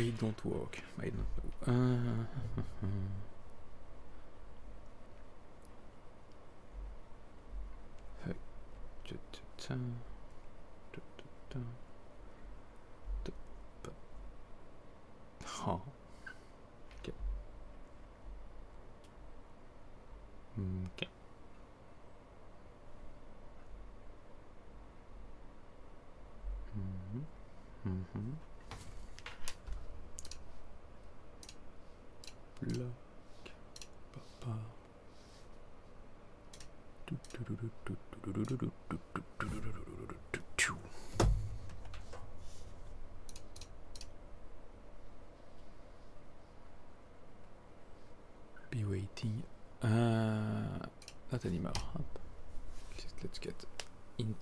I don't walk. I don't know. Uh, uh, uh, uh.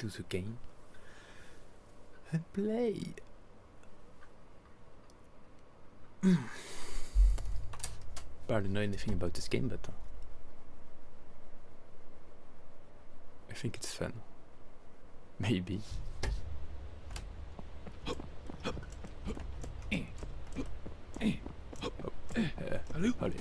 Into the game and play. Barely know anything about this game, but uh, I think it's fun. Maybe. Uh, Hello? hello.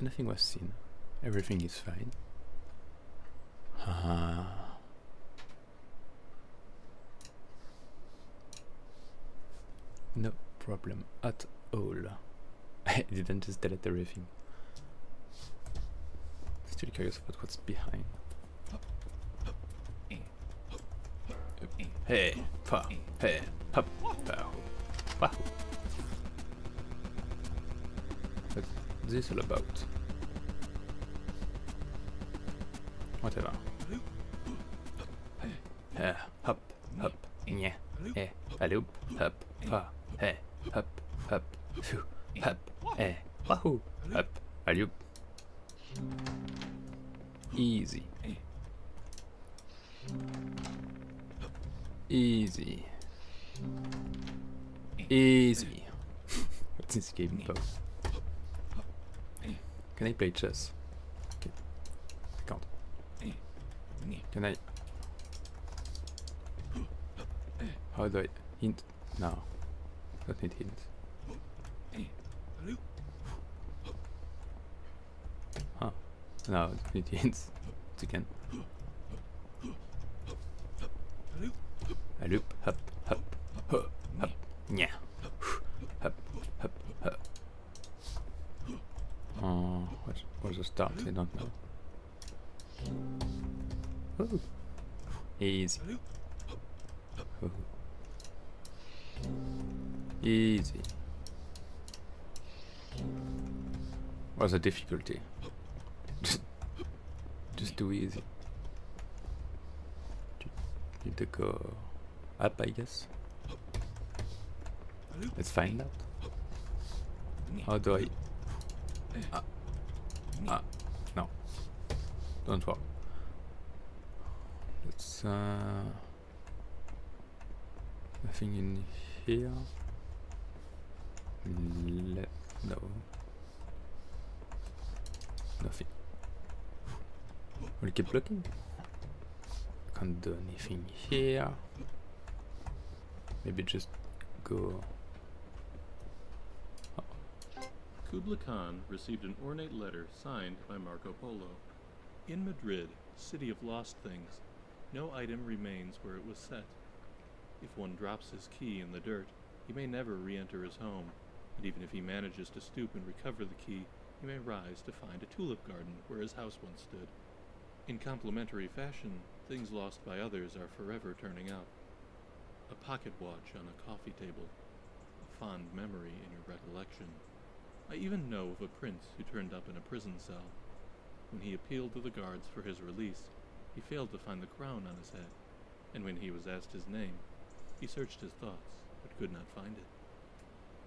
Nothing was seen. Everything is fine. Ah. No problem at all. I didn't just delete everything. Still curious about what's behind. Hey, pa, hey, wow. This all about? Whatever. Uh, hop, hop, eh, hop, features. What's the difficulty? Just, just too easy. Need to go up, I guess. Let's find out. How do I? Ah, ah, no. Don't work. Let's. Uh, nothing in here. Let no. Nothing. We'll keep looking. Can't do anything here. Maybe just go. Kubla Khan received an ornate letter signed by Marco Polo. In Madrid, city of lost things, no item remains where it was set. If one drops his key in the dirt, he may never re enter his home, and even if he manages to stoop and recover the key, he may rise to find a tulip garden where his house once stood. In complementary fashion, things lost by others are forever turning up. A pocket watch on a coffee table, a fond memory in your recollection. I even know of a prince who turned up in a prison cell. When he appealed to the guards for his release, he failed to find the crown on his head, and when he was asked his name, he searched his thoughts, but could not find it.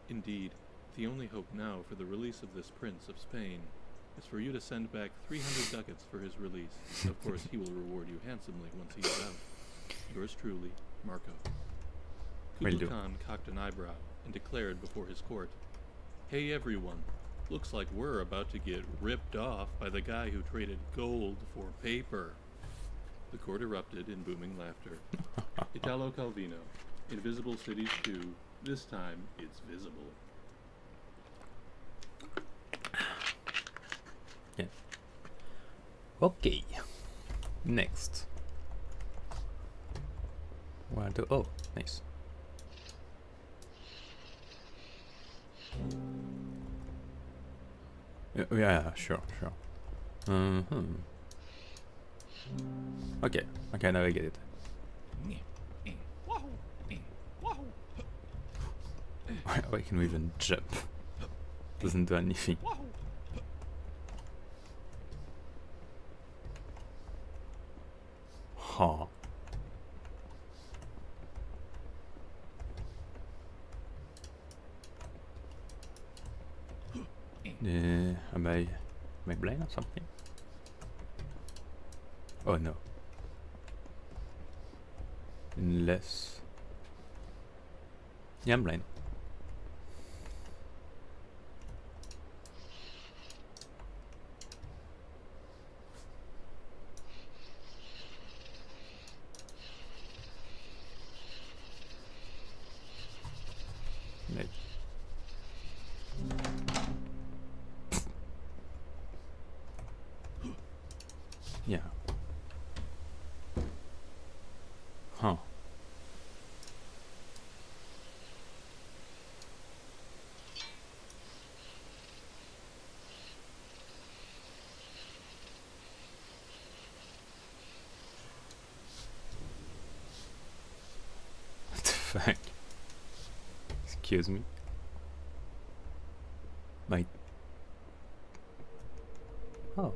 Indeed, the only hope now for the release of this prince of Spain is for you to send back 300 ducats for his release. Of course, he will reward you handsomely once he is out. Yours truly, Marco. Kublai. Khan cocked an eyebrow and declared before his court, Hey everyone, looks like we're about to get ripped off by the guy who traded gold for paper. The court erupted in booming laughter. Italo Calvino, Invisible Cities 2, this time it's visible. Okay. Next. Where do? Oh, nice. Yeah, yeah, sure, sure. Mm-hmm. Okay, okay, now I get it. Why can we even jump? Doesn't do anything. Huh. Uh, am I, am I blind or something? Oh no. Unless... Yeah, I'm blind. Maybe. Yeah. Huh. Fuck? Excuse me. My. Oh.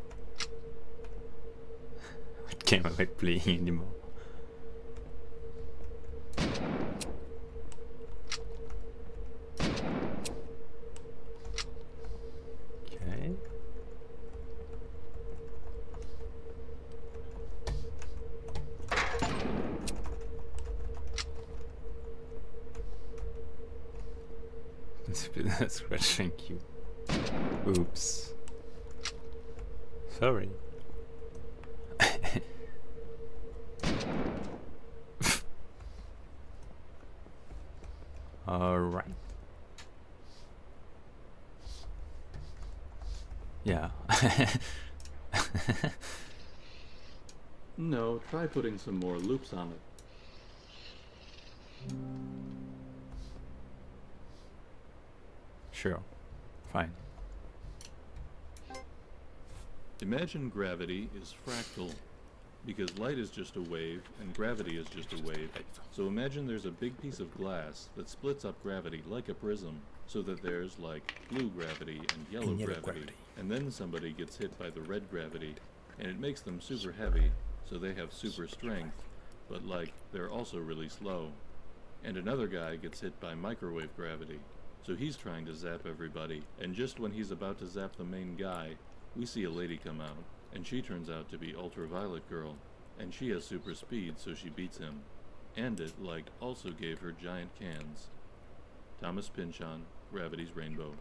What game am I playing anymore? Try putting some more loops on it. sure. Fine. Imagine gravity is fractal. Because light is just a wave, and gravity is just a wave. So imagine there's a big piece of glass that splits up gravity like a prism, so that there's like blue gravity and yellow, And yellow gravity. gravity. And then somebody gets hit by the red gravity, and it makes them super heavy, so they have super strength, but like they're also really slow. And another guy gets hit by microwave gravity, so he's trying to zap everybody, and just when he's about to zap the main guy, we see a lady come out, and she turns out to be Ultraviolet Girl, and she has super speed, so she beats him. And it, like, also gave her giant cans. Thomas Pynchon, Gravity's Rainbow.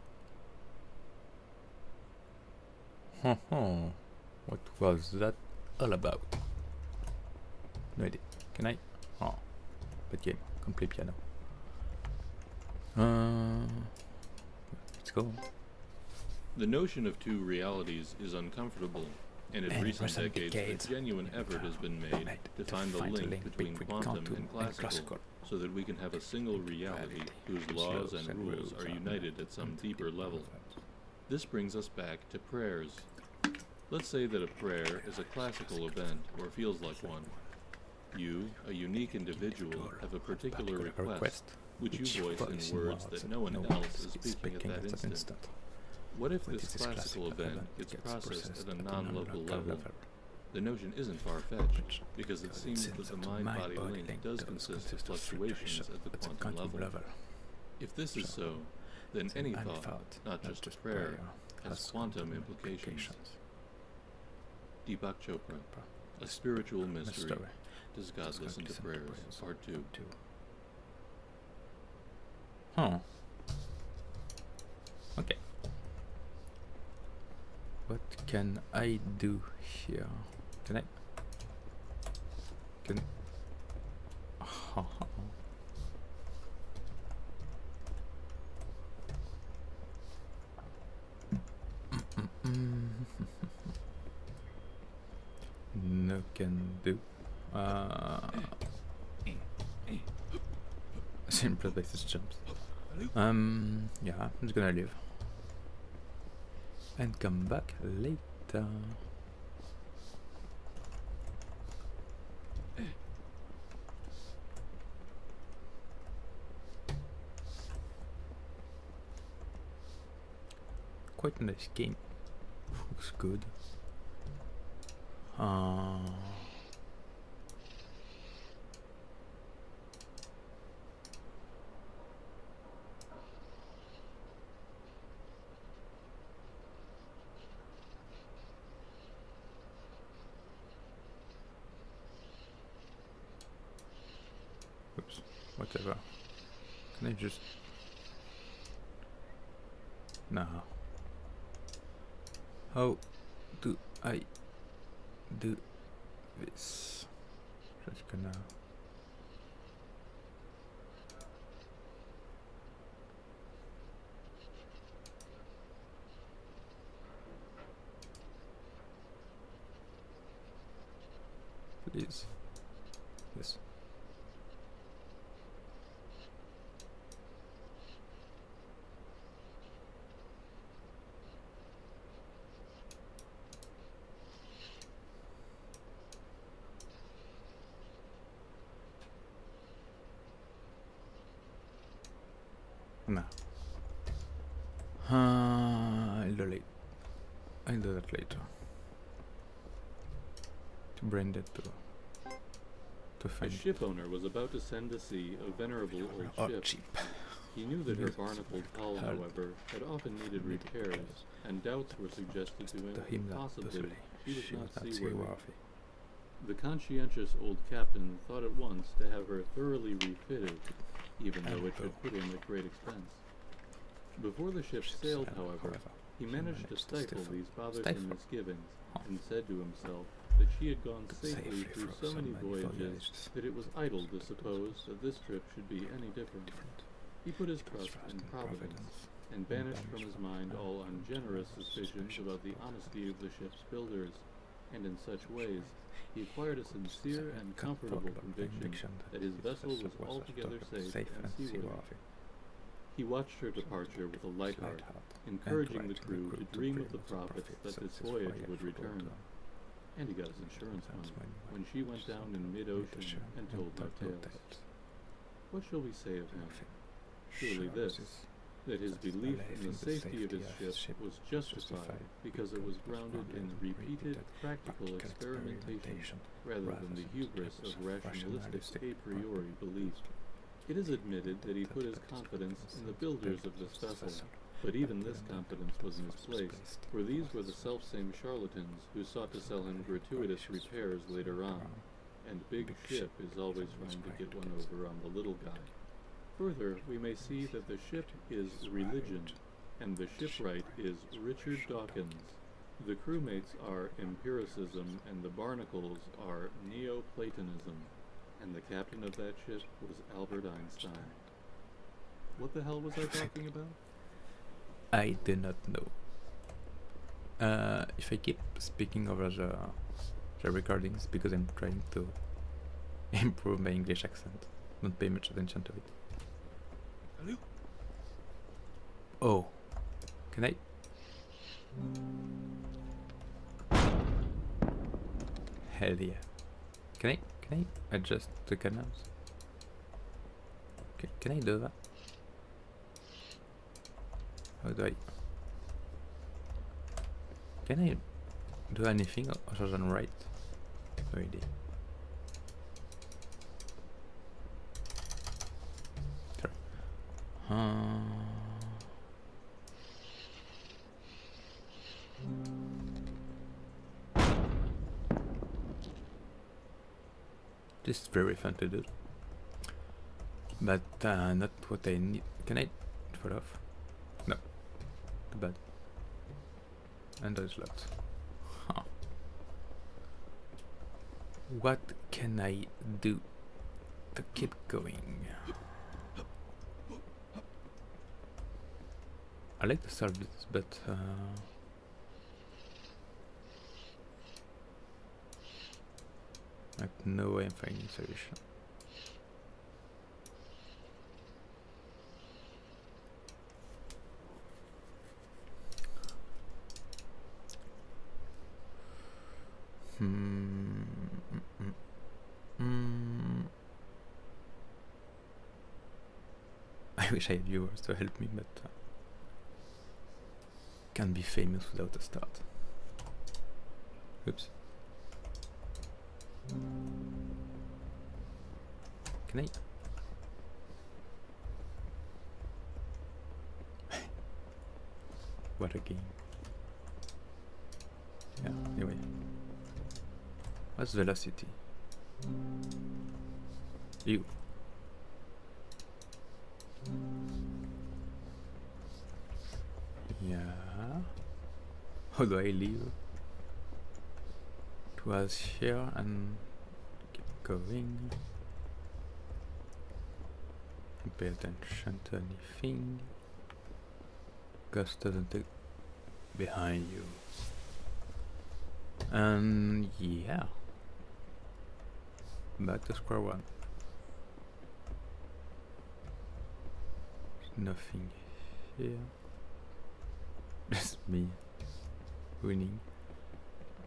what was that? all about? No idea. Can I? Oh, bad game. Can't play piano. Uh, let's go. The notion of two realities is uncomfortable, and in in recent decades, decades, a genuine effort has been made made to to find the link link between between quantum quantum and and classical, classical, so that we can have a single reality whose laws and rules are united at some deeper level. This brings us back to prayers. Let's say that a prayer is a classical event or feels like one. You, a unique individual, have a particular request, which you voice in words that no one else is speaking at that instant. What if this is classical event gets processed at a non-local level? The notion isn't far-fetched, because it seems that the mind-body link does consist of fluctuations at the quantum level. If this is so, then any thought, not just a prayer, has quantum implications. Deepak Chopra, A Spiritual Mystery. Does God listen to prayers? Part 2. Huh. Okay. What can I do here? Can I? Can? no can do. Uh, simple basis jumps. Um, yeah, I'm just gonna leave and come back later. Quite nice game. Looks good. Uh, Oops, whatever. Can I just... No. How do I do this? Just gonna... Please. Yes. No. Uh, I'll do late. I'll do that later. To bring it to to A find ship owner was about to send to sea a venerable old oh, ship. cheap. He knew that her barnacled hull, however, had often needed repairs, and doubts were suggested to him that possibly she was not seaworthy. The conscientious old captain thought at once to have her thoroughly refitted, even though it should put him at great expense. Before the ship sailed, however, he managed to stifle stifle- these bothersome misgivings, and said to himself that she had gone safely through so many voyages that it was idle to suppose that this trip should be any different. He put his Put his trust in Providence, and banished from his mind all ungenerous suspicions about the honesty of the ship's builders, and in such ways he acquired a sincere and comfortable conviction that his vessel was altogether safe and seaworthy. He watched her departure with a light heart, encouraging the crew to dream of the profits that this voyage would return. And he got his insurance money when she went down in mid-ocean and told no tales. What shall we say of him? Surely this, that his belief in the safety of his ship was justified because it was grounded in repeated practical experimentation rather than the hubris of rationalistic a priori belief. It is admitted that he put his confidence in the builders of this vessel, but even this confidence was misplaced, for these were the selfsame charlatans who sought to sell him gratuitous repairs later on, and Big Ship is always trying to get one over on the little guy. Further, we may see that the ship is religion, and the shipwright is Richard Dawkins. The crewmates are empiricism and the barnacles are Neoplatonism. And the captain of that ship was Albert Einstein. What the hell was I talking about? I do not know. Uh, if I keep speaking over the, the recordings because I'm trying to improve my English accent. Don't pay much attention to it. Hello? Oh, can I? Hell yeah. Can I? Can I adjust the canals? Can, can I do that? How do I? Can I do anything other than write? No idea. Sure. Uh, this is very fun to do. But uh, not what I need. Can I fall off? Too bad. And is locked. Huh. What can I do to keep going? I like the service, but uh, like no way I'm finding solution. Mm, mm, mm. I wish I had viewers to help me, but uh, can't be famous without a start. Oops. Can I? what a game. Yeah, anyway. What's velocity? You. Yeah. How do I leave? It was here and keep going. Pay attention to anything. Ghost doesn't take behind you. And yeah. Back to square one. Nothing here. Just me winning.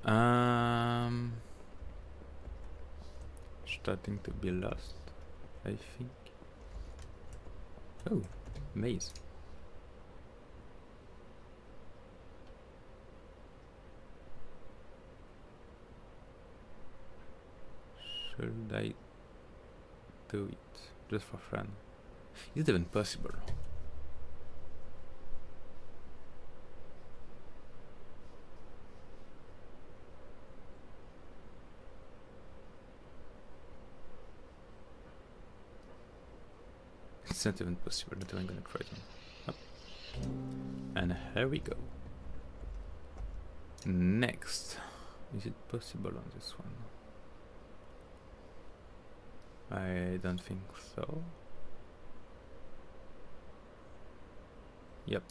Um, starting to be lost, I think. Oh, maze. Should I do it just for fun? Is it even possible? It's not even possible, even gonna try them. Up. And here we go. Next. Is it possible on this one? I don't think so. Yep.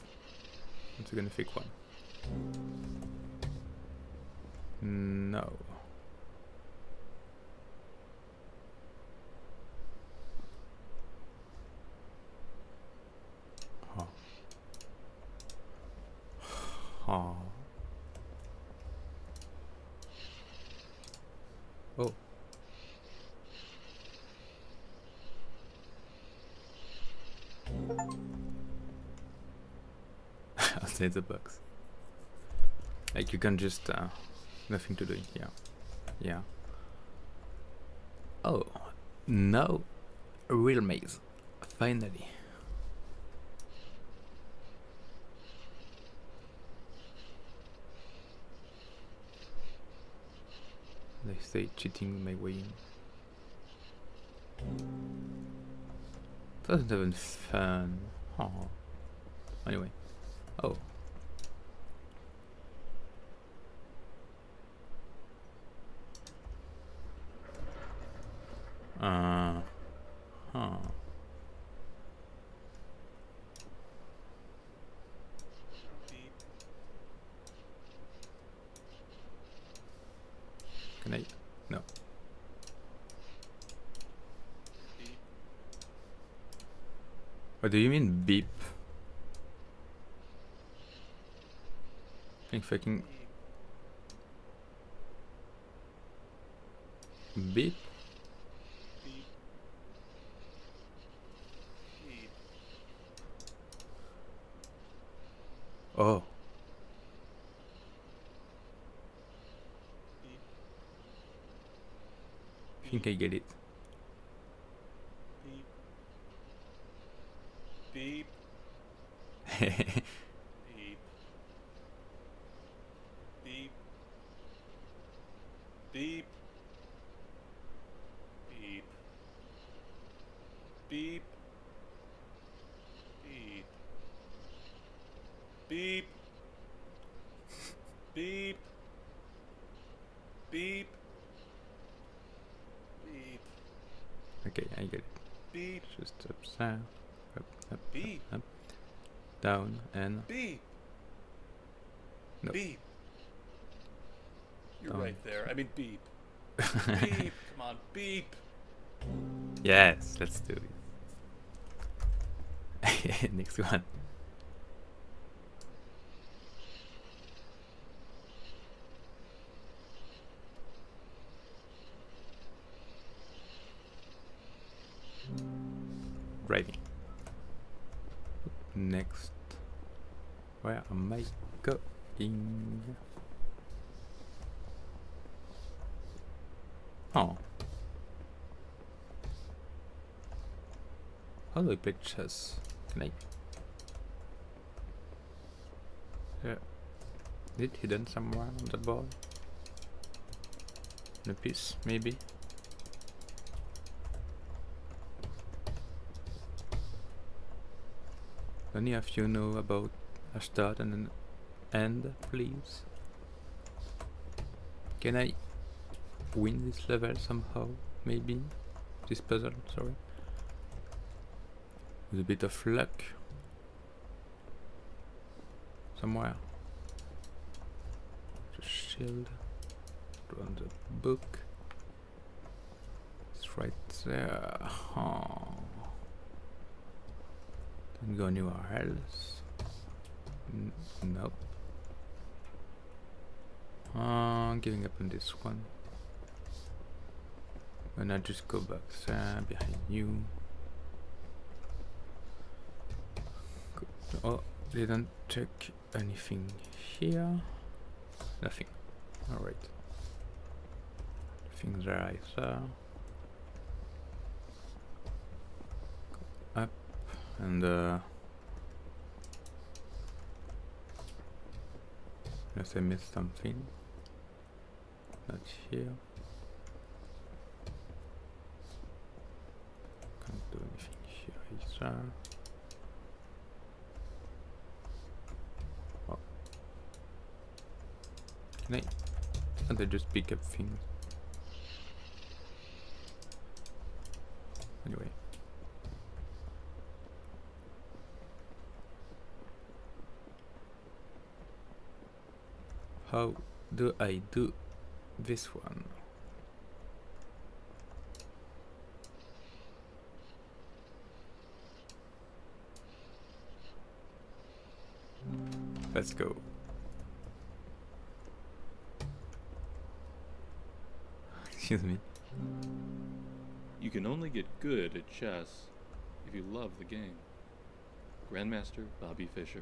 It's gonna pick one. No. Outside the box. Like you can just uh, nothing to do. Yeah, yeah. Oh, no, a real maze. Finally. They say cheating my way in. Wasn't even fun. Oh. Anyway. Oh. Uh, huh. Beep. Can I? No. Beep. What do you mean beep? Think fucking Beep. Oh, I think I get it. Just up, down, up, up, down, and Beep. Nope. Beep. You're Down. right there. I mean, beep. Beep. Come on, beep. yes, let's do it. Next one. Driving. Next. Where am I going? Oh. How do I chess? Can I? Yeah. Is it hidden somewhere on the board? In a piece, maybe? Any of you know about a start and an end, please? Can I win this level somehow? Maybe? This puzzle, sorry. With a bit of luck. Somewhere. The shield. On the book. It's right there. Don't go anywhere else. N nope. Uh, giving up on this one. Gonna just go back there behind you. Good. Oh, didn't check anything here. Nothing. Alright. Things there I saw. Go Up and uh unless I missed something. Not here. Can't do anything here either. Oh. Can I? Can't I just pick up things? Anyway. How do I do this one? Let's go. Excuse me. You can only get good at chess if you love the game. Grandmaster Bobby Fischer.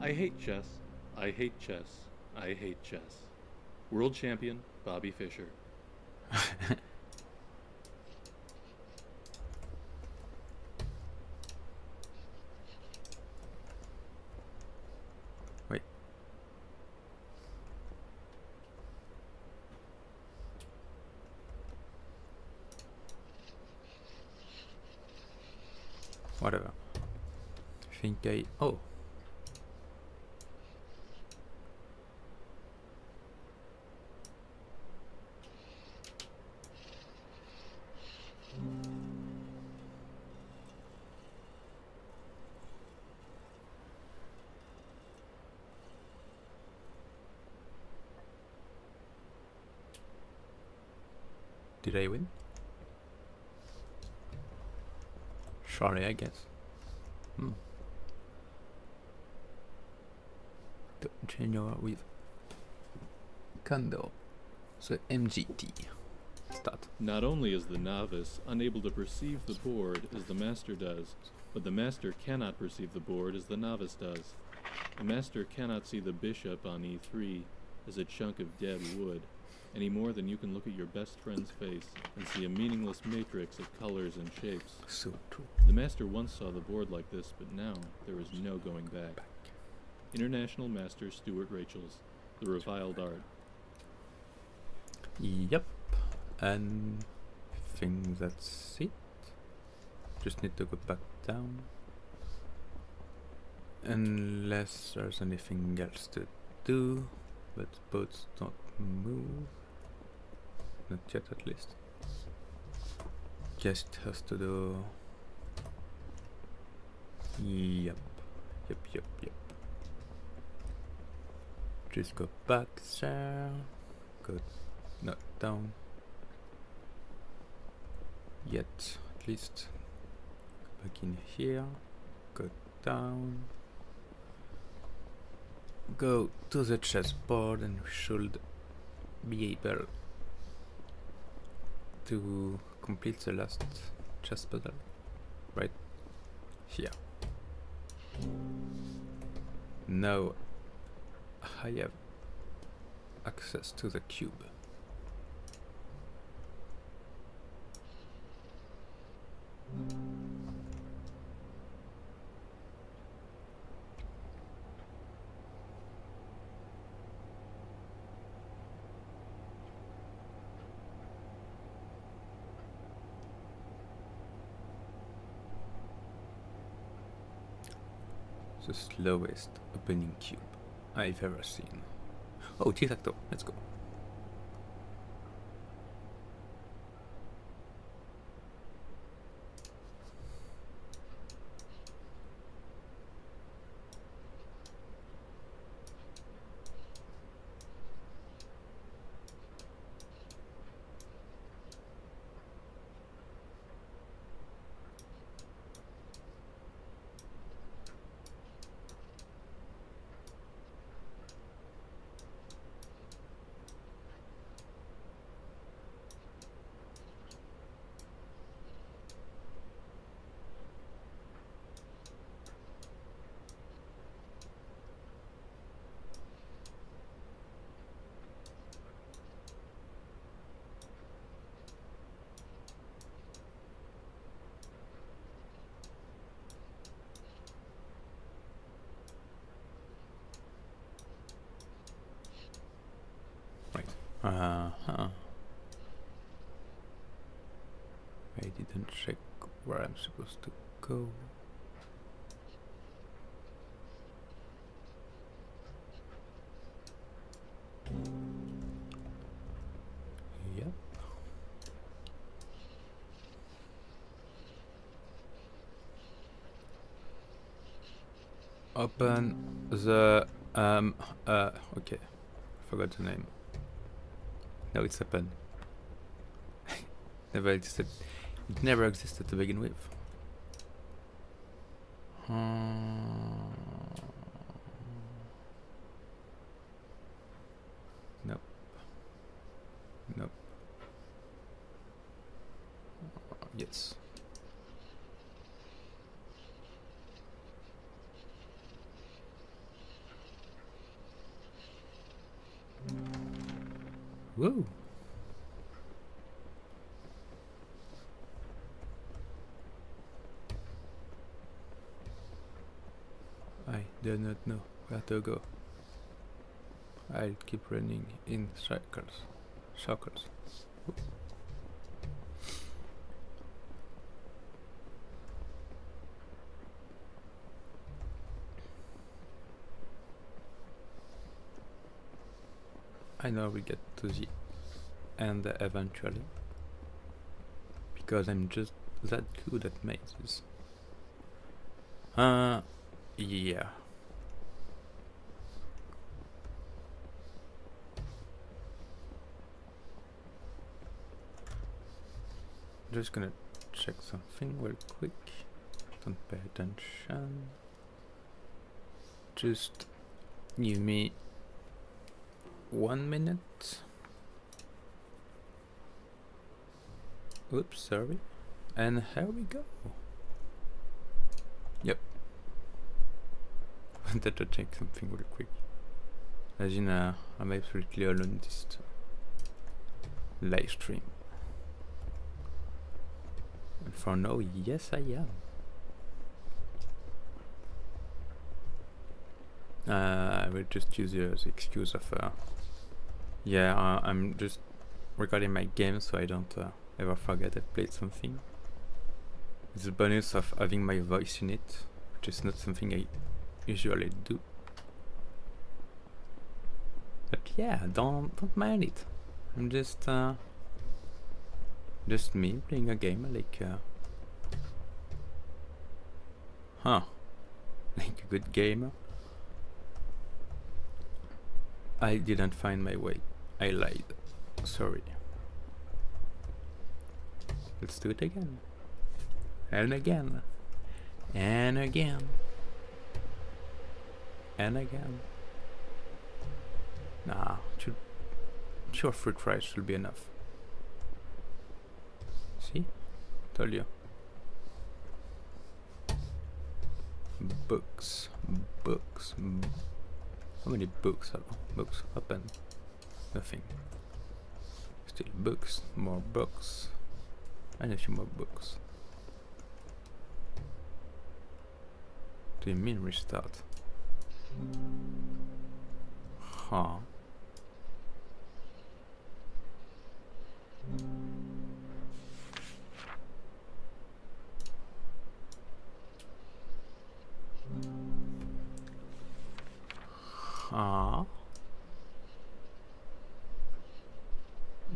I hate chess. I hate chess. I hate chess. World champion Bobby Fischer. Wait. Whatever. I think I. Oh. Did? Surely, I guess. Hmm. Continue with Kando. So MGT. Start. Not only is the novice unable to perceive the board as the master does, but the master cannot perceive the board as the novice does. The master cannot see the bishop on e3 as a chunk of dead wood, any more than you can look at your best friend's face and see a meaningless matrix of colors and shapes. So true. The master once saw the board like this, but now there is no going back. International Master Stuart Rachels The Reviled Art. Yep. And I think that's it. Just need to go back down. Unless there's anything else to do. But boats don't move. Not yet at least. Just has to do Yep. Yep, yep, yep. Just go back there. Go not down. Yet, at least. Back in here. Go down. Go to the chessboard and we should be able to complete the last chest puzzle. Right here. Now I have access to the cube. The slowest opening cube I've ever seen. Oh, tic-tac-toe, let's go. Uh huh. I didn't check where I'm supposed to go. Yep. Open the um uh okay. Forgot the name. No, it's open. never existed. It never existed to begin with. Hmm. Nope. Nope. Uh, yes. Woo! I do not know where to go. I'll keep running in circles. Circles. I know we get to the end eventually. Because I'm just that good at mazes. Uh, yeah. just gonna check something real quick. Don't pay attention. Just give me one minute. Oops, sorry. And here we go. Yep. Wanted to check something real quick. As you know, I'm absolutely alone this live stream. And for now, yes I am. Uh, I will just use the, the excuse of, uh, yeah, I'm just recording my game so I don't uh, ever forget I played something. It's the bonus of having my voice in it, which is not something I usually do. But yeah, don't don't mind it. I'm just uh, just me playing a game like uh, huh, like a good gamer. I didn't find my way. I lied. Sorry. Let's do it again. And again. And again. And again. Nah, should sure fruit fries should be enough. See? Told you. Books. Books. How many books are books open? Nothing. Still books, more books, and a few more books. Do you mean restart? Huh. Huh.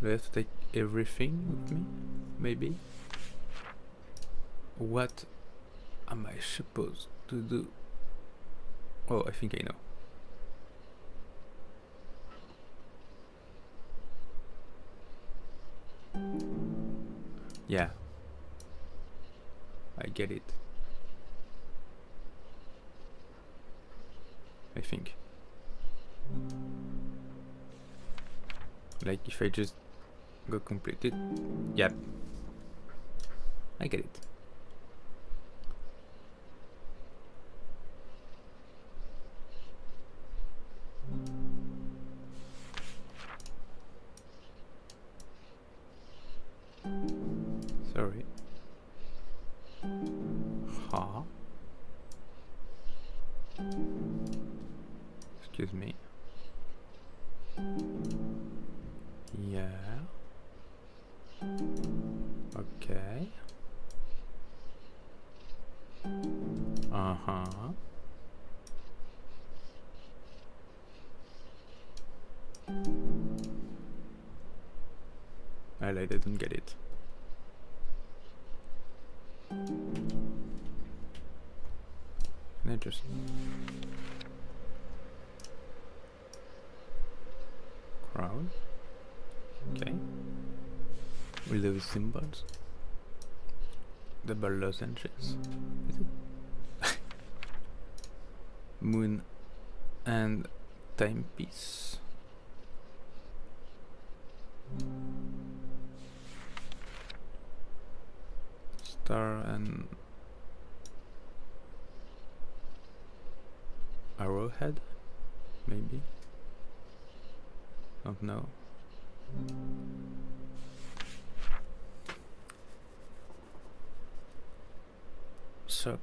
Do I have to take everything with me? Maybe? What am I supposed to do? Oh, I think I know. Yeah. I get it. I think. Like if I just go complete it. Yep. I get it. Symbols. Double lozenges. Mm. Is it? Moon and timepiece.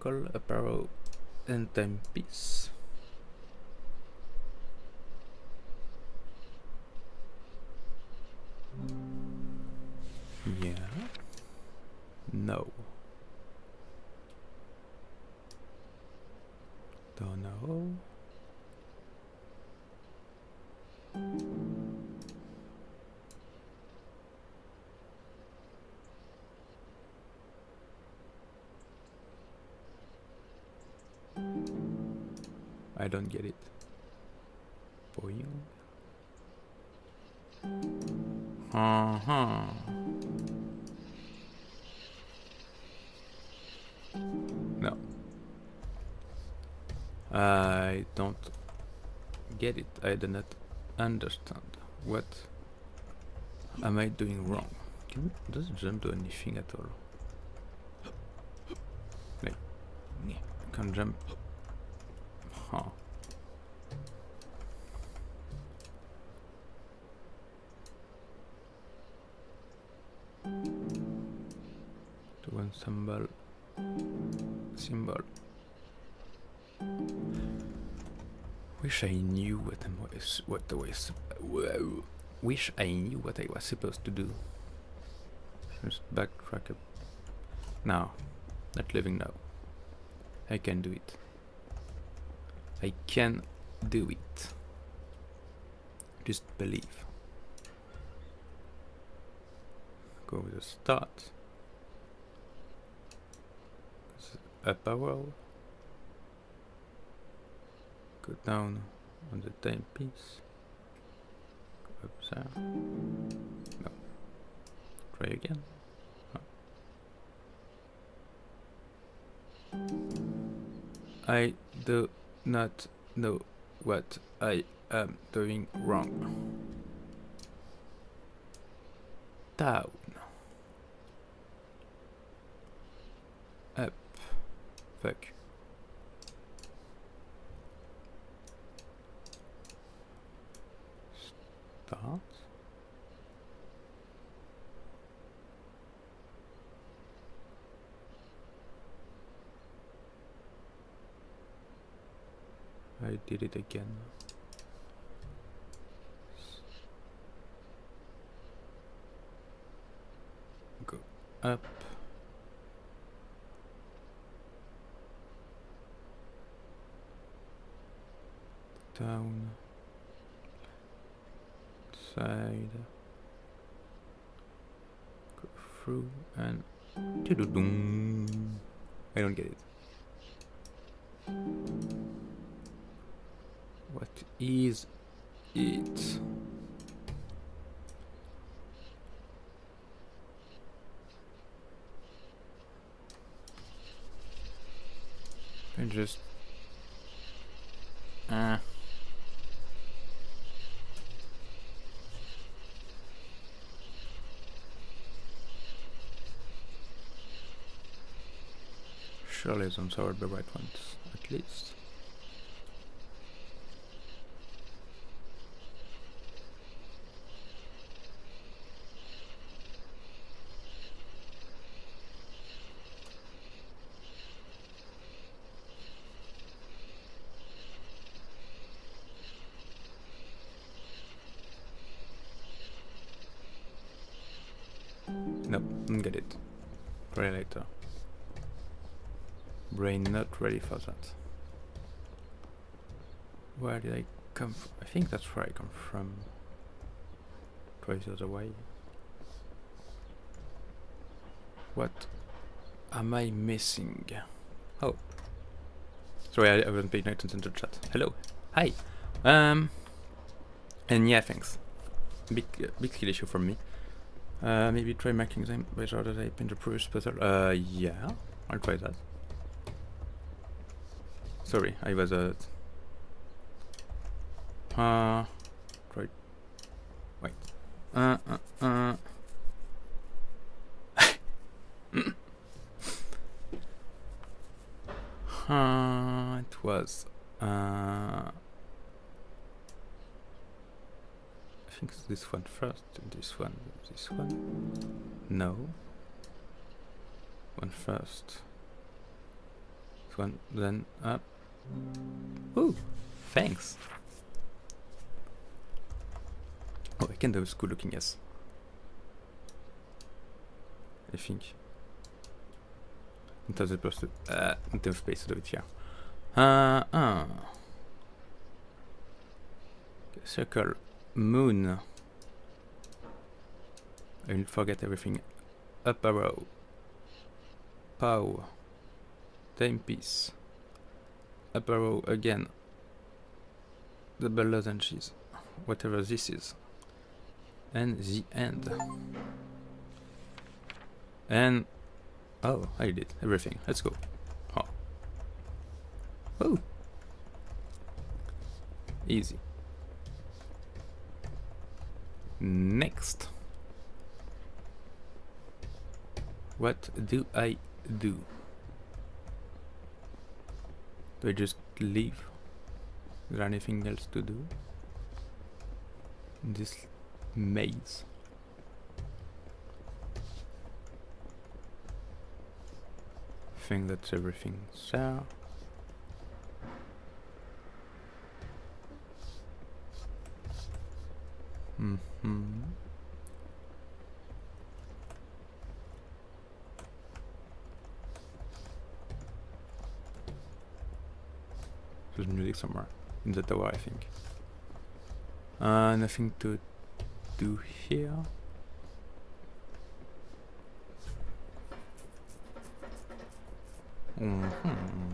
Circle, up arrow, and timepiece. Yeah. I do not understand. What am I doing wrong? Can does jump do anything at all? Like, can jump. Huh. To one symbol. Symbol. Wish I knew what I was what I was. Wish I knew what I was supposed to do. Just backtrack up. Now, not living now. I can do it. I can do it. Just believe. Go with the start. Up arrow. Go down on the timepiece. Up uh, there. No. Try again. I do not know what I am doing wrong. Down. Up. Fuck. Start. I did it again. Go up. Down. Side. Go through and. I don't get it. What is it? I just ah some are the right ones at least. Nope, didn't get it. Try later. Brain not ready for that. Where did I come from? I think that's where I come from. Try the other way. What am I missing? Oh. Sorry, I, I wasn't paying attention to the chat. Hello. Hi. Um. And yeah, thanks. Big, uh, big skill issue for me. Uh, maybe try making them with other type in the previous puzzle. Uh, yeah, I'll try that. Sorry, I was uh. Uh, try. Wait. Uh, uh, uh. uh, it was uh. I think it's this one first, this one, this one. No. One first. This one, then up. Ooh, thanks. Oh, I can do good looking, yes. I think. Inte så supposed to, uh, inte space to do it here. Uh, uh. Circle moon. I will forget everything. Up arrow. Pow. Timepiece. Up arrow again. Double lozenges. Whatever this is. And the end. And oh, I did everything. Let's go. Oh. Oh. Easy. Next. What do I do? I just leave? Is there anything else to do? This maze. I think that's everything so Mm There's music somewhere in the tower, I think. Uh, nothing to do here. Mm hmm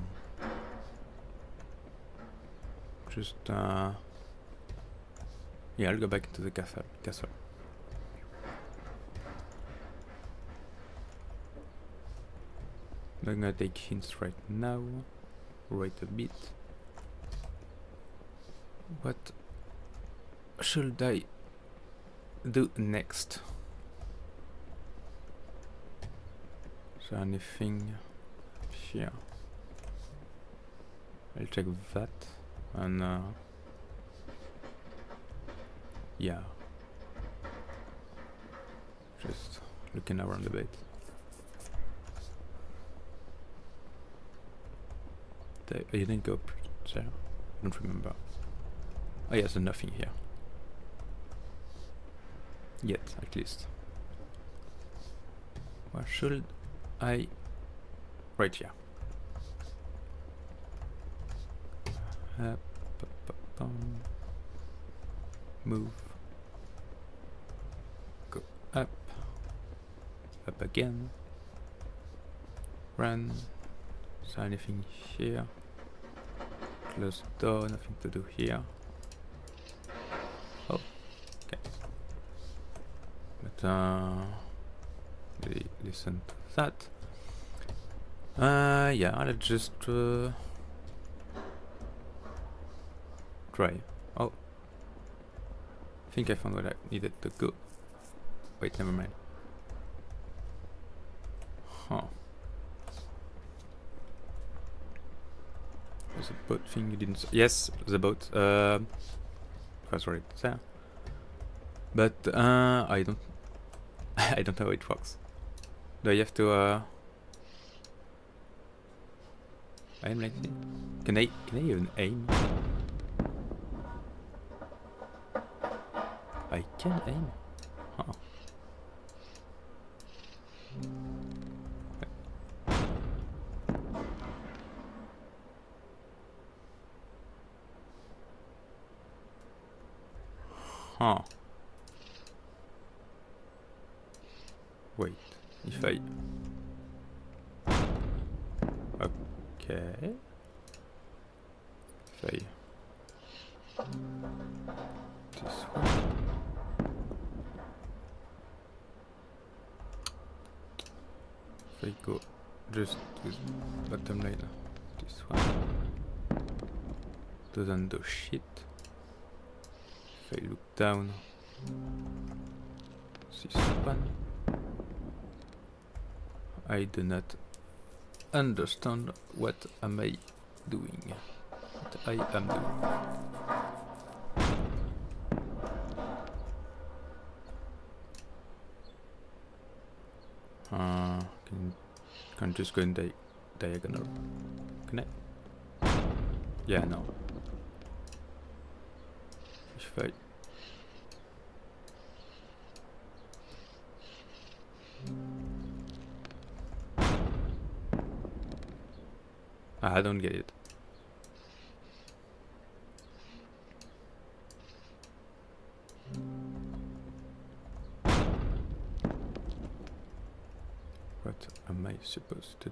Just, uh... Yeah, I'll go back into the castle. castle. Not gonna take hints right now. Wait a bit. What should I do next? Is there anything here? I'll check that and uh, yeah just looking around a bit I didn't go there I don't remember oh there's nothing here. Yet at least. Where should I? Right here. Uh, move. Go up. Up again. Run. Is there anything here? Close door nothing to do here oh okay uh listen to that uh yeah let's just uh, try oh I think I found what I needed to go. Wait, never mind. Huh. There's a boat thing you didn't... Yes, the boat. Uh, that's right there. But uh, I don't... I don't know how it works. Do I have to... Uh, aim like? Can I, can I even aim? I can aim. Huh. One... If I go. Just with bottom line, this one. Doesn't do shit. If I look down, this one, I do not understand what am I doing. What I am doing. Uh, can, can just go in di diagonal. Can I? Yeah, no. Ah, I don't get it. What am I supposed to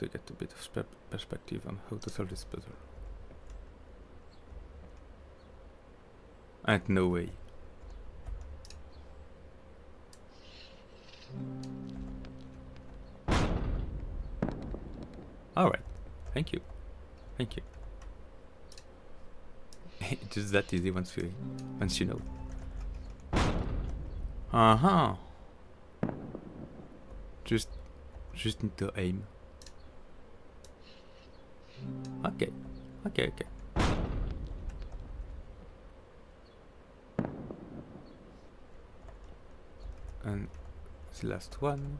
to get a bit of perspective on how to solve this puzzle. And no way. Alright. Thank you. Thank you. it's just that easy once you once you know. Uh-huh. Just just need to aim. Okay. Okay, okay. And the last one.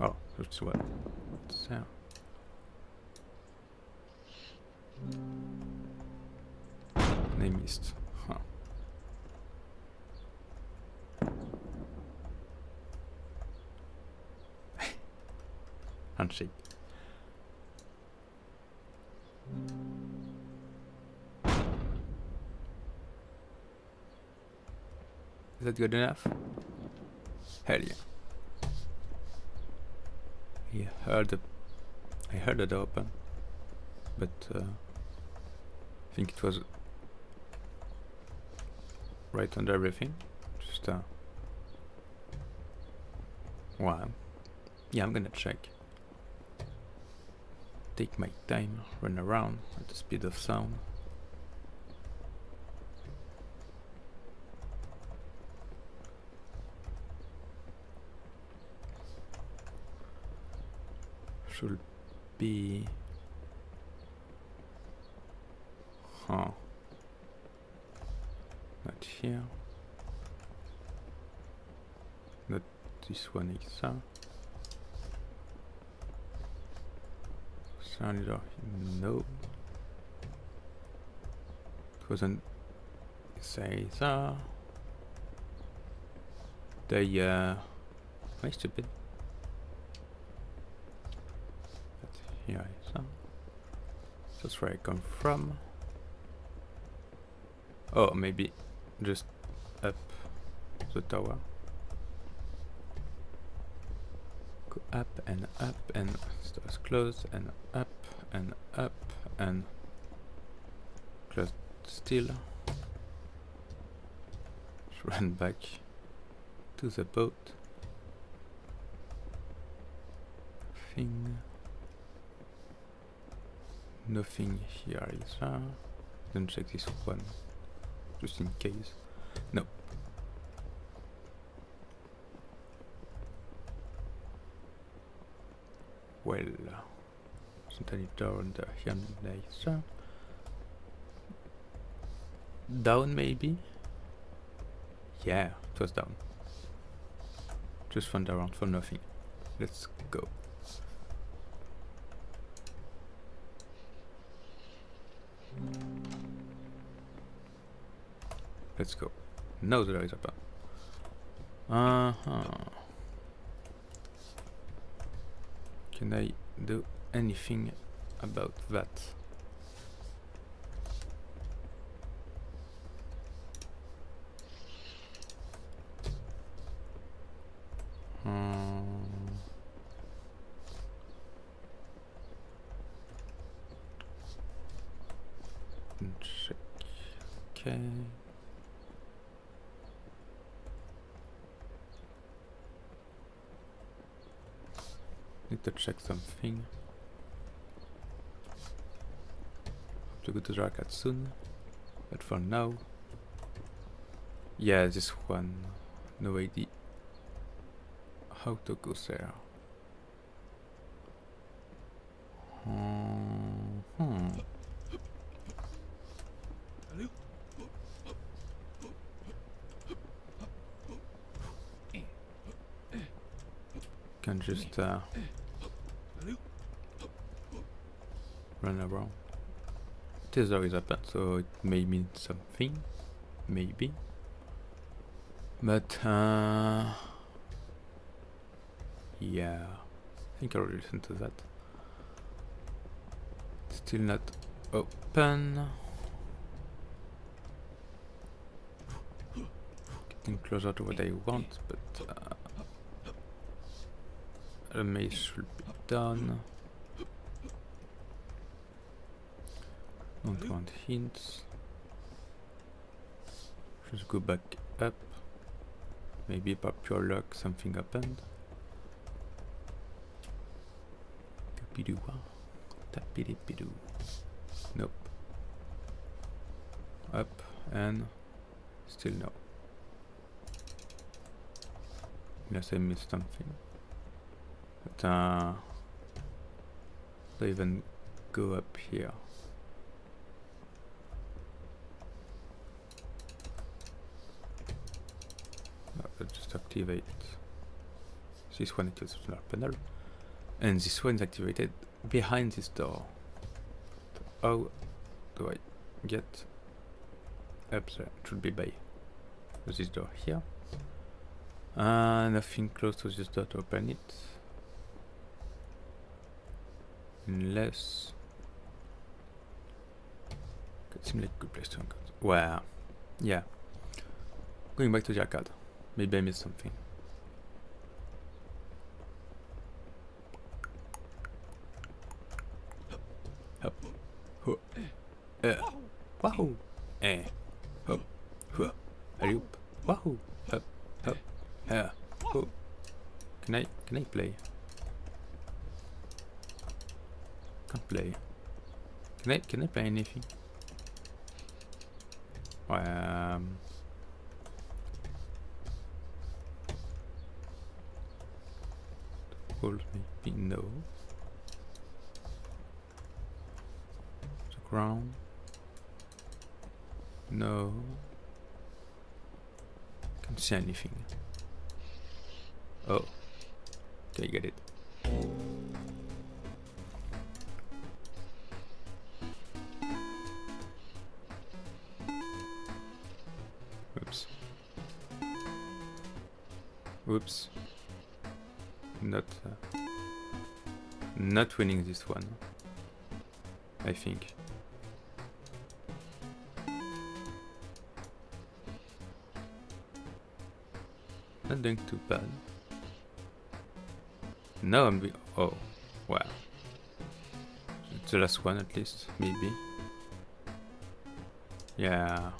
Oh, that's what. So. Handshake. Is that good enough? Hell yeah. He heard the I heard it open, but uh, I think it was right under everything. Just uh, wow. Yeah, I'm gonna check. Take my time, run around at the speed of sound. Should be. Huh. Not here. Not this one either. No. It wasn't say that. They uh why stupid? But here I saw. That's where I come from. Oh maybe just up the tower. Go up and up and stairs closed and up and up and closed still. Run back to the boat. Thing. Nothing here either. Then check this one, just in case. No. Well, isn't any door under here later? Down maybe? Yeah, it was down. Just found around for nothing. Let's go. Let's go. No, there is a pen. Uh huh. Can I do anything about that? Hmm. Check. Okay. To check something. Hope to go to arcade soon. But for now. Yeah, this one. No idea how to go there. Hmm. hmm. Can just uh, run around. Tether so it may mean something, maybe. But, uh, yeah, I think I already listened to that. Still not open. Getting closer to what I want, but uh, a maze should be done. Don't want hints. Just go back up. Maybe by pure luck something happened. Tapidoo. Tapidipidoo. Nope. Up and still no. Unless I missed something. But uh even go up here. No, activate this one it is solar panel and this one is activated behind this door. How do I get up there? It should be by this door here. Uh, nothing close to this door to open it. Unless... It seems like a good place to encounter. Well, yeah. Going back to the arcade. Maybe I missed something. Hop. Ho. Uh. Wahoo. Eh. Hop. Huh. Alley. Wahoo. Hop. Hop. Yeah. Ho. Can I can I play? Can't play. Can I can I play anything? Um maybe no. The ground. No. Can't see anything. Oh. Okay, get it. Not winning this one. I think. Not doing too bad. Now I'm oh wow. It's the last one at least, maybe. Yeah.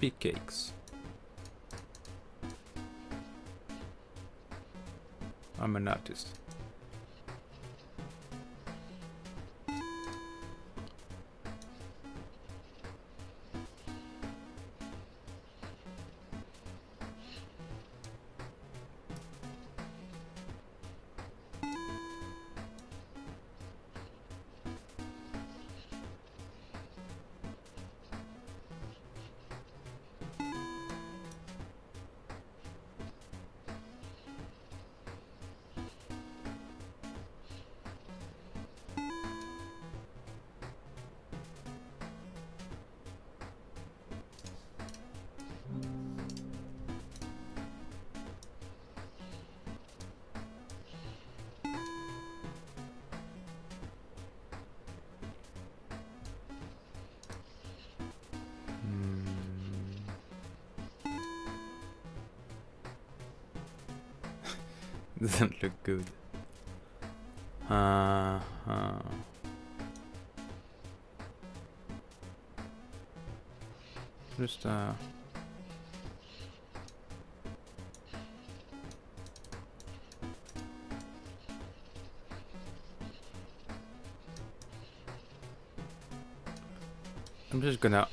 Big cakes. I'm an artist. Doesn't look good. Uh, uh. Just uh. I'm just gonna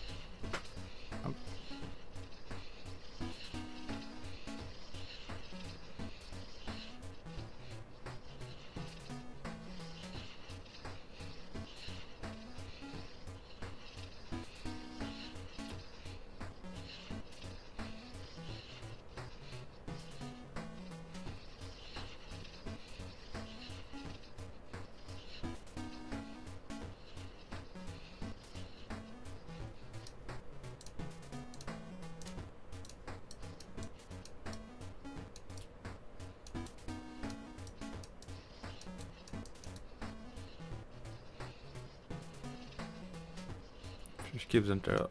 Just keeps under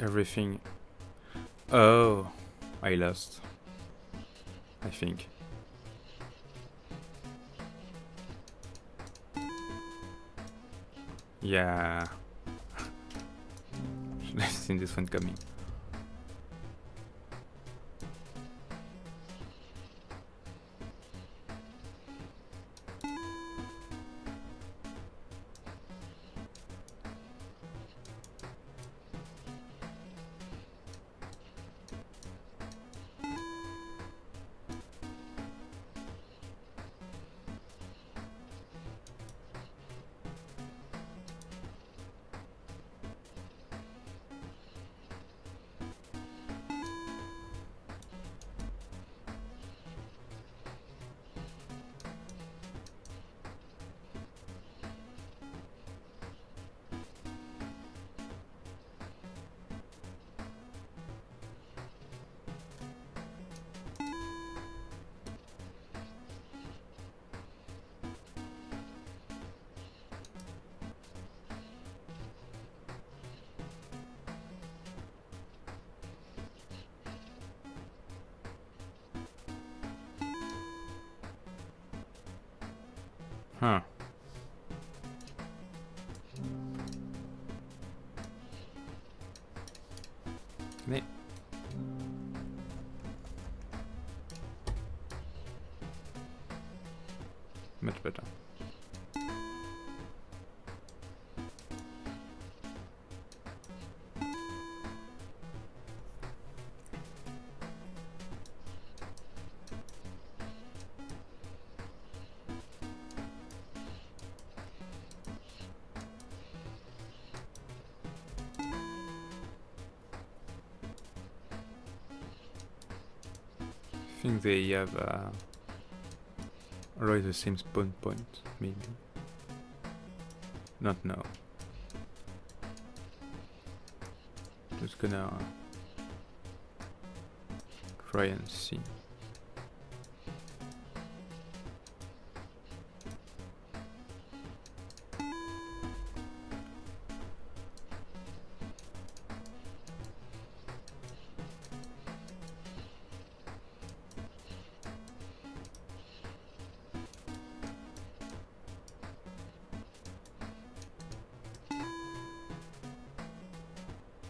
everything. Oh, I lost. I think. Yeah. Should have seen this one coming. Have uh, always the same spawn point, maybe. Not now. Just gonna try and see.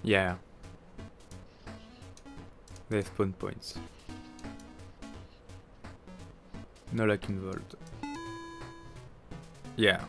Yeah. They spawn points. No luck involved. Yeah.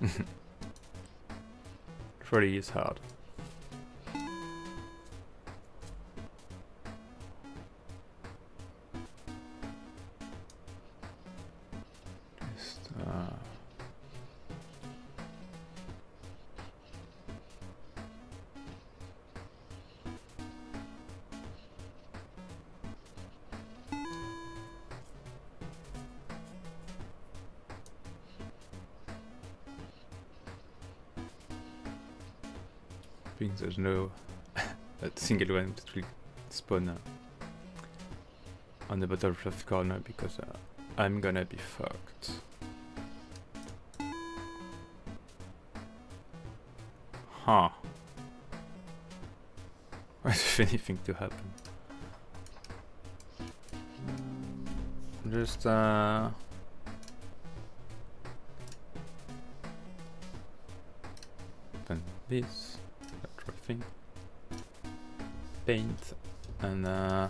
it really is hard. There's no single one that will spawn uh, on the left corner because uh, I'm gonna be fucked. Huh. What if anything to happen. Just uh then this Paint and uh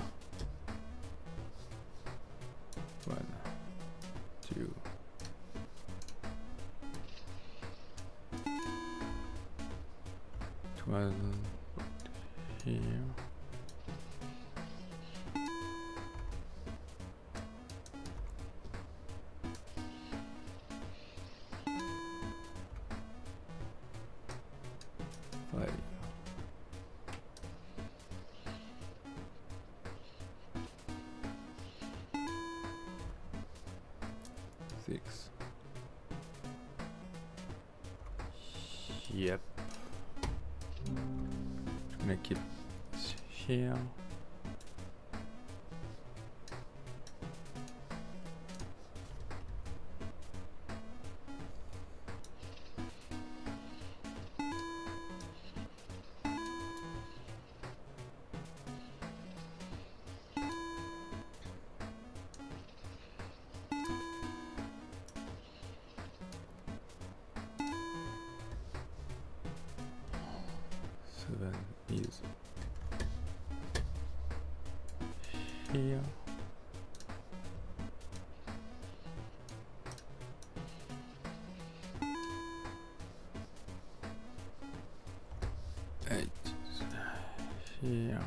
here.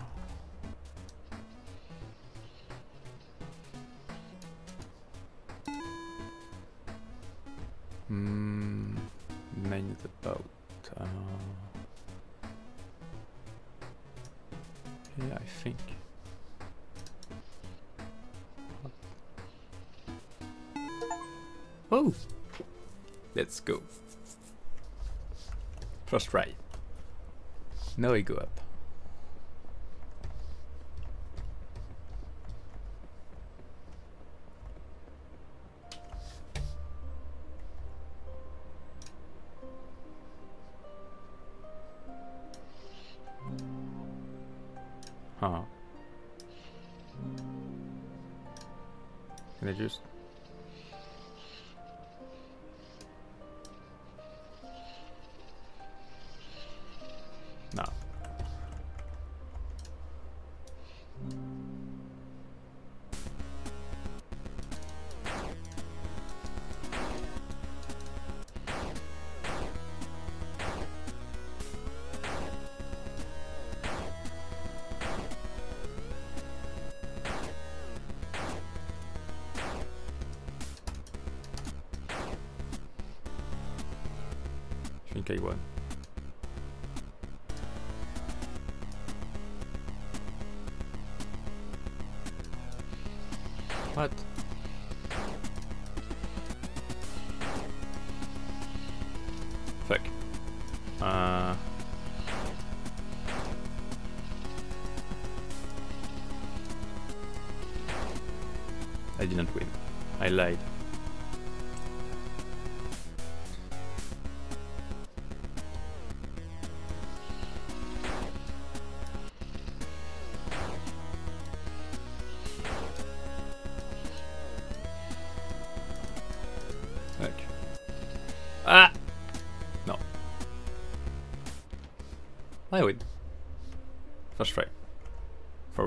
Hmm, nine is about. Uh, yeah, I think. Oh! Let's go. First try. Now we go up.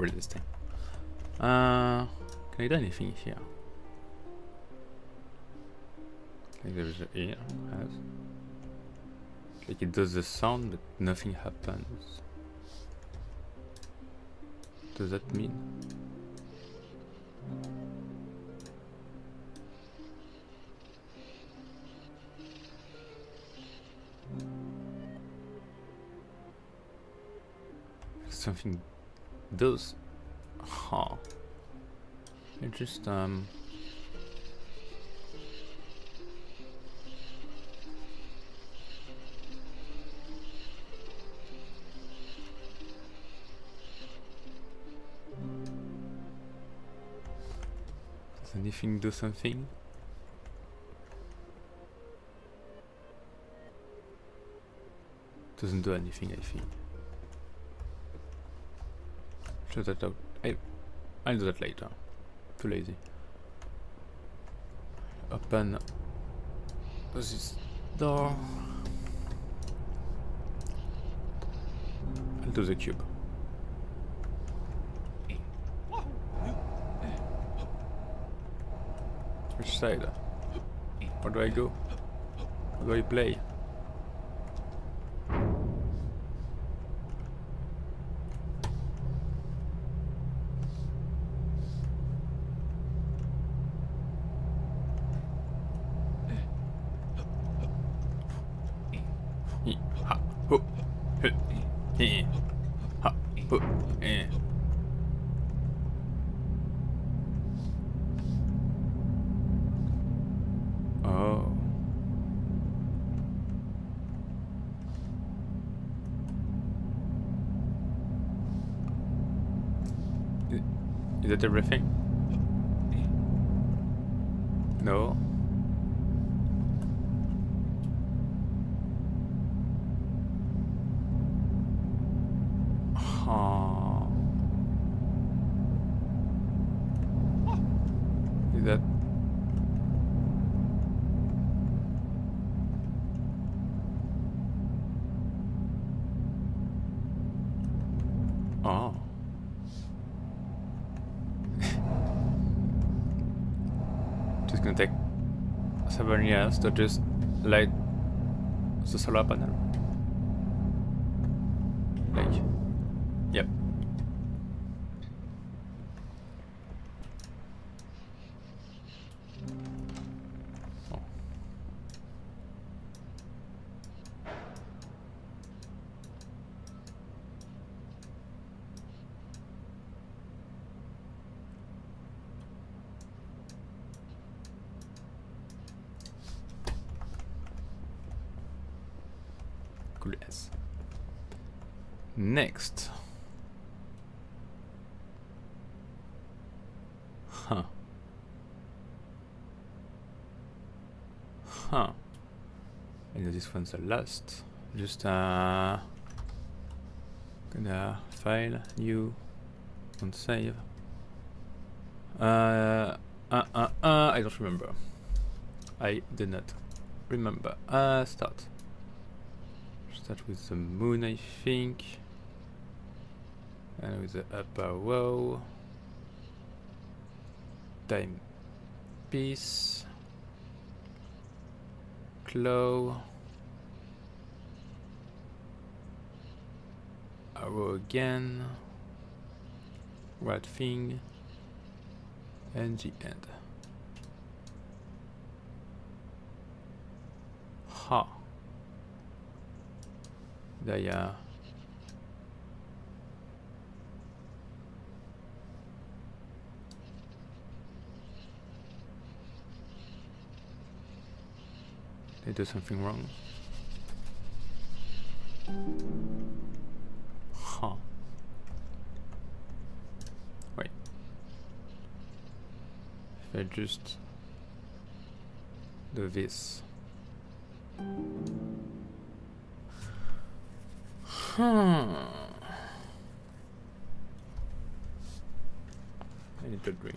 For real this time. Uh, can I do anything here? I think there's a here. Has. Like it does the sound, but nothing happens. Does that mean? Something does. Huh. It just um Does anything do something? Doesn't do anything, I think. That out. I, I'll do that later. Too lazy. Open this door. I'll do the cube. Which side? Where do I go? How do I play? To just light the solar panel. As. Next. Huh. Huh. Know this one's the last. Just uh gonna file new and save. Uh, uh, uh, uh, I don't remember. I did not remember. Uh, start. Start with the moon, I think. And with the upper row. Time piece. Claw. Arrow again. Right thing. And the end. They uh They do something wrong. Huh. Wait. If I just do this. Hmm. I need to drink.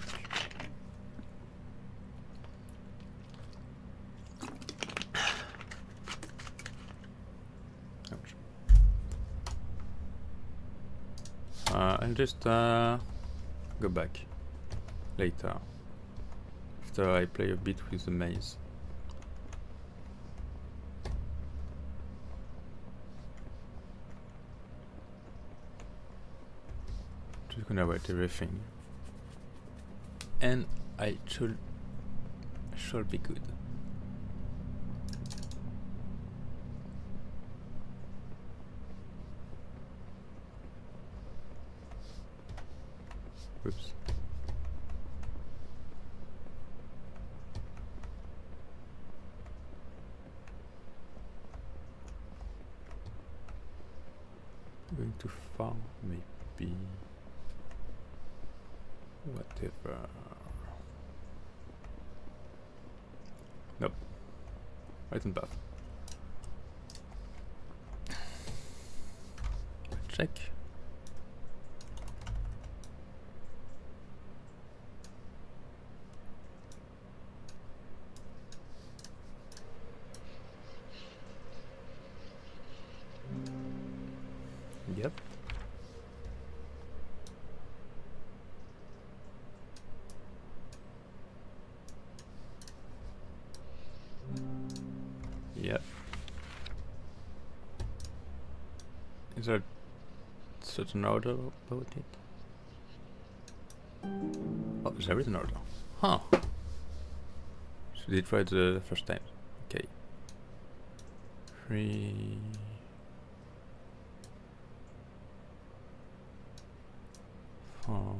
Uh, I'll just uh, go back later after I play a bit with the maze. Gonna everything. And I should should be good. Oops. Going too far, maybe nope. Right and that. Check. Such an order about it? Oh, there is an order. Huh. So did try the first time. Okay. Three. Four.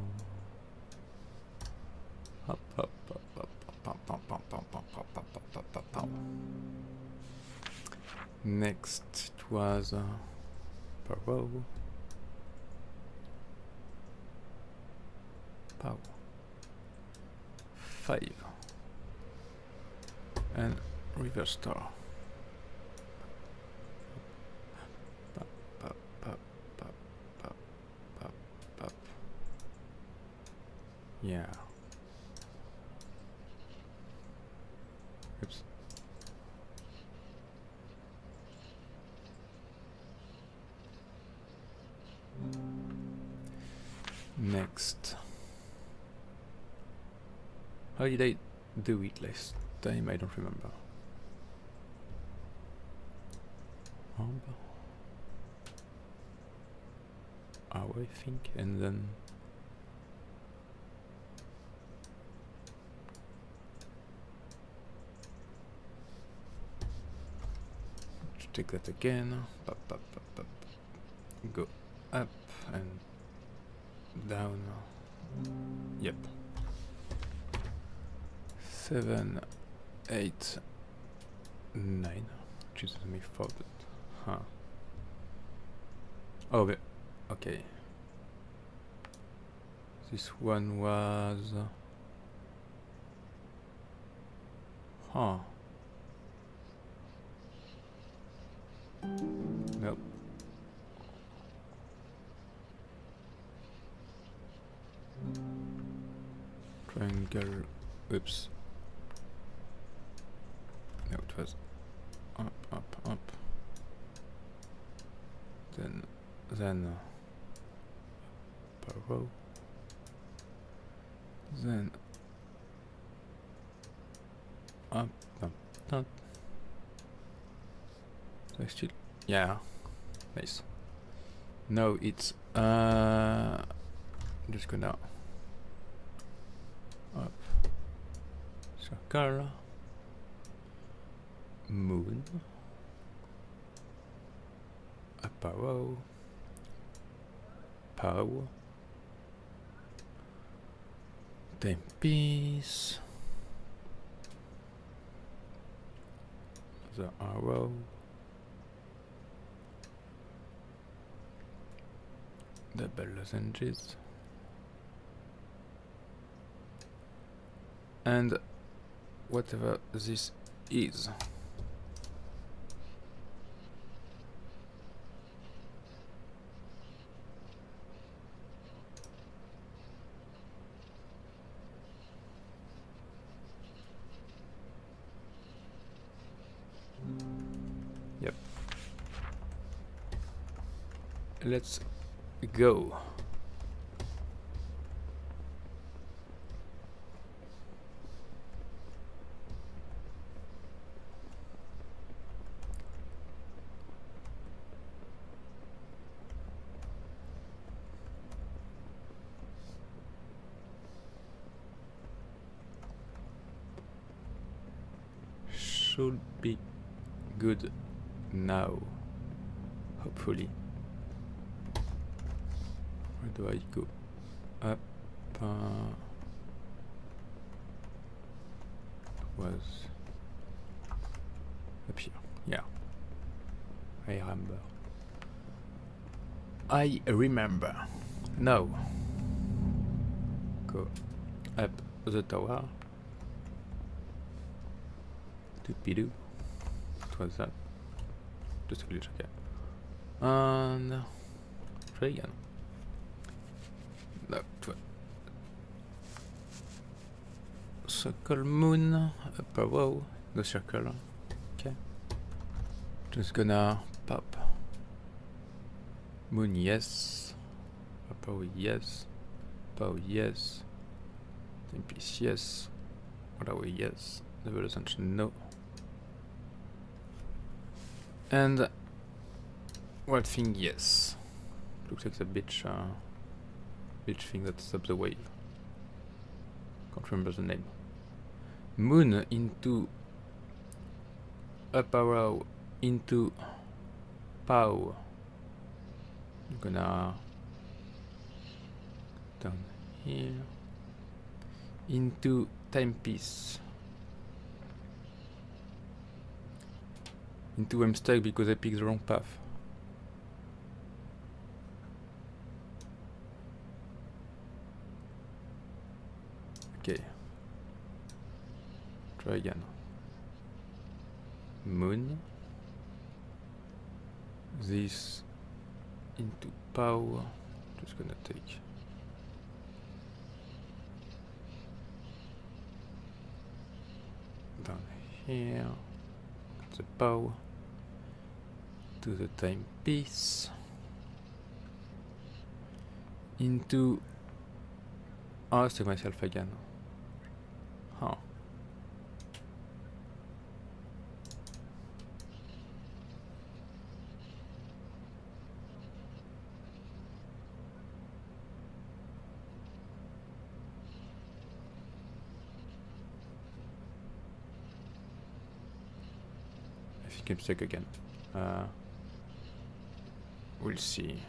Next it was uh, per 5 and reverse star. How did I do it last time? I don't remember. Arm. Hour, oh, I think, and then take that again. Up, up, up, up. Go up and down. Yep. Seven, eight, nine. Jesus, me folded. Huh. Oh, the- okay. This one was. Huh. Nope. Triangle. Oops. No, it was up, up, up. Then, then uh, per row. Then up, up, up. So still, yeah, nice. No, it's uh, just go now. Up, circle, moon, a power then peace the arrow, the lozenges, and whatever this is. Let's go. should be good now. Hopefully. Where do I go? Up. Uh, was up here. Yeah. I remember. I remember. No. Go up the tower. Doopy-doo. What was that? Just a glitch, okay. And... Uh, Try again. No. Circle moon, upper row, no circle. Okay. Just gonna. Moon, yes. Row, yes. Pow, yes. Timepiece, yes. Other way, yes. Level ascension, no. And what thing? Yes. Looks like the bitch, uh, bitch thing that stops the wave. Can't remember the name. Moon into up arrow into pow. I'm gonna down here into timepiece. Into I'm stuck because I picked the wrong path. Okay. Try again. Moon. This into power. Just gonna take. Down here. The bow to the timepiece into oh, I myself again. Huh. Think I'm again. Uh, we'll see.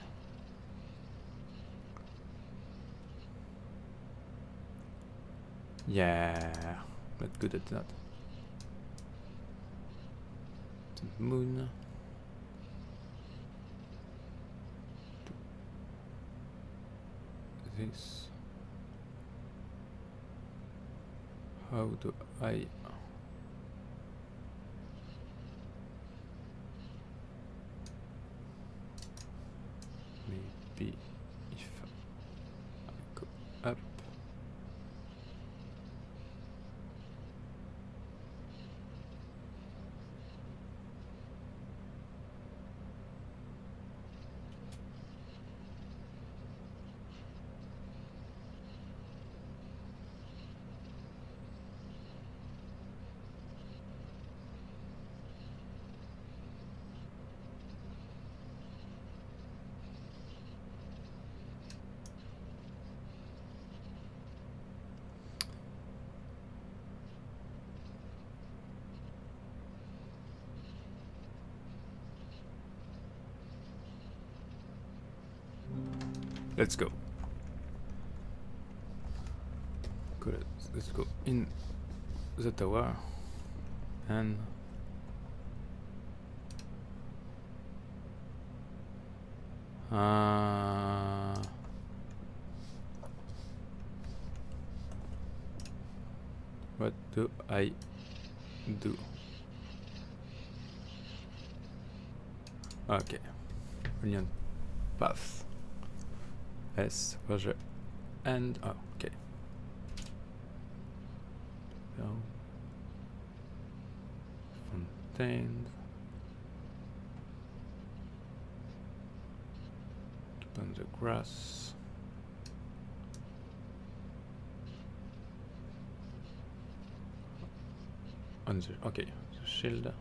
Yeah, not good at that. The moon. This. How do I maybe if I go up Let's go. Good. Let's go in the tower and uh, what do I do? Okay, brilliant path. S je and oh okay. So fontaine. Keep on the grass. On the okay, the shield.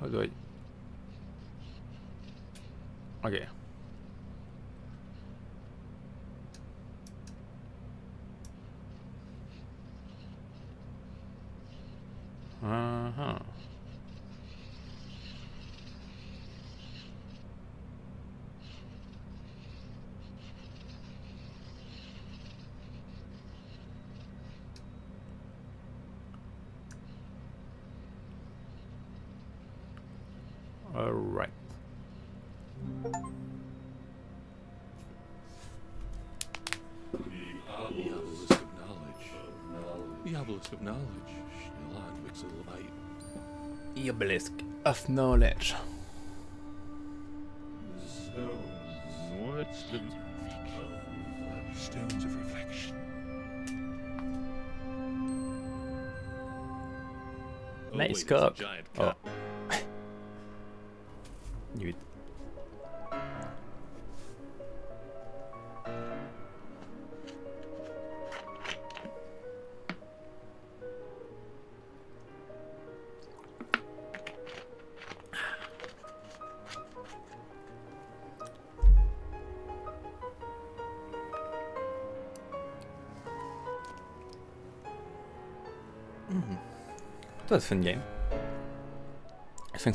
How do I Okay. Of knowledge. What's the stones of reflection? Oh, wait, it's a cock. giant Oh.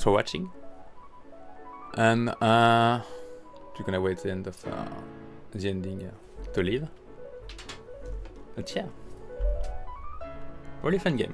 For watching. And uh, you're gonna wait the end of uh, the ending uh, to leave. But yeah, really fun game.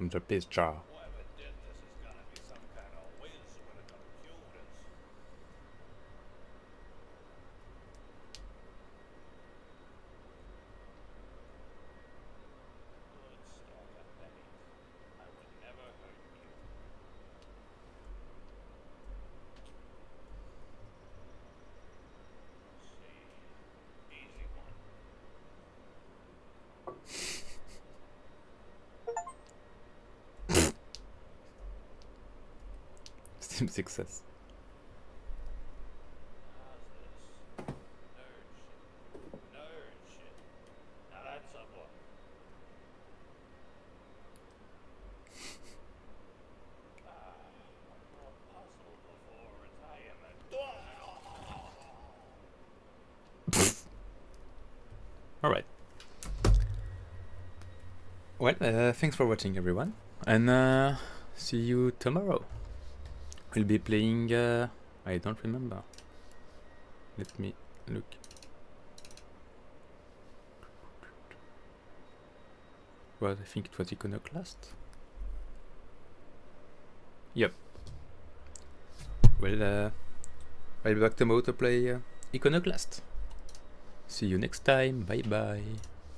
From the piss jar. Whoever did this is gonna be some kind of whiz with the computers. Good stalker, Betty. I would never hurt you. See, easy one. Steam success. How's this? Nerd shit. Nerd shit. Now that's a book. ah, a puzzle before retirement. Alright. Well, uh, thanks for watching everyone. And uh, see you tomorrow. We'll be playing... Uh, I don't remember. Let me look. Well, I think it was Iconoclast. Yep. Well, uh, I'll be back tomorrow to play uh, Iconoclast. See you next time. Bye bye.